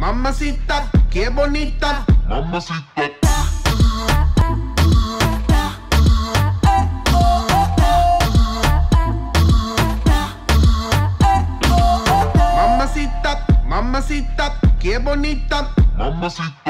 Mamacita, qué bonita. Mamacita. Mamacita, mamacita, qué bonita. Mamacita.